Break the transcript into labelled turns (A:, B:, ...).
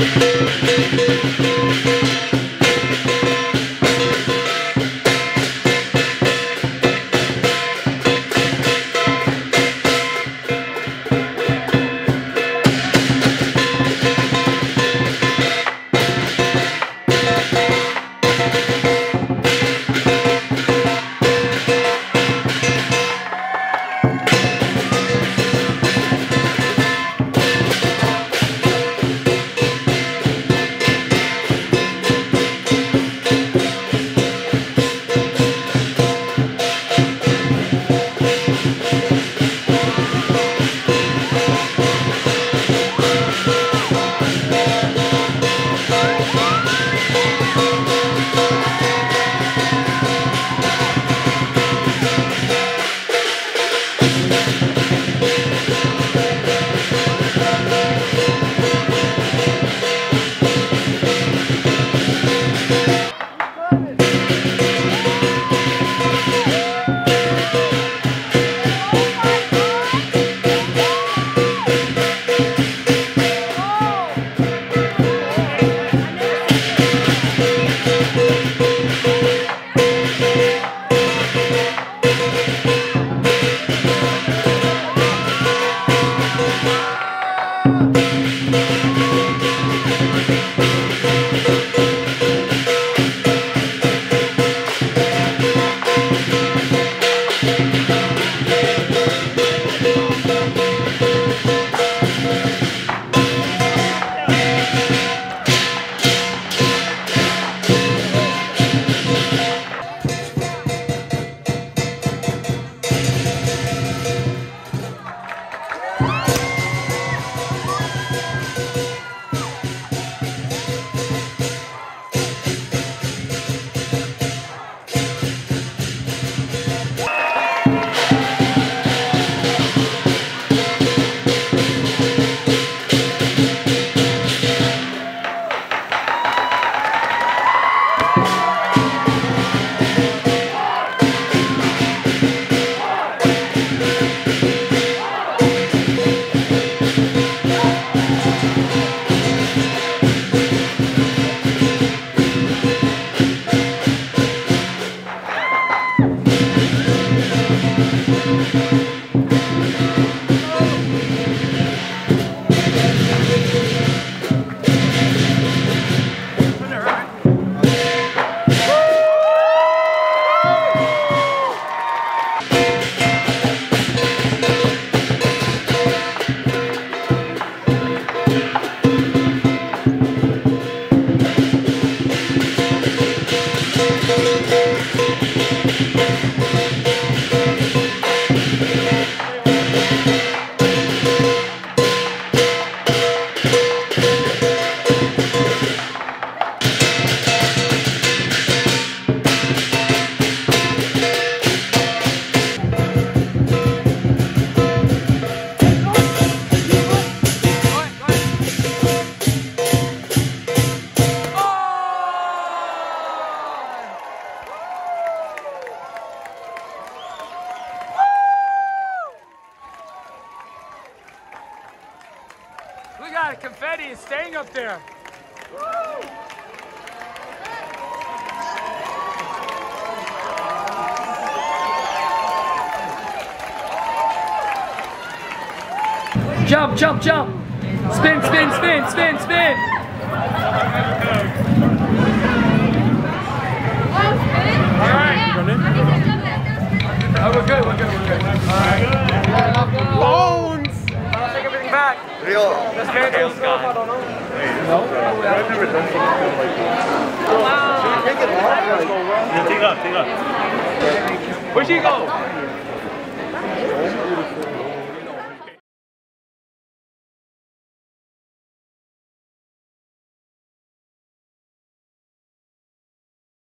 A: Look at it, confetti is staying up there.
B: Jump, jump, jump. Spin, spin, spin, spin, spin.
A: Oh,
C: I've never done something like this. Take it off.
D: Yeah, take it off, take it off.
A: Where'd she go?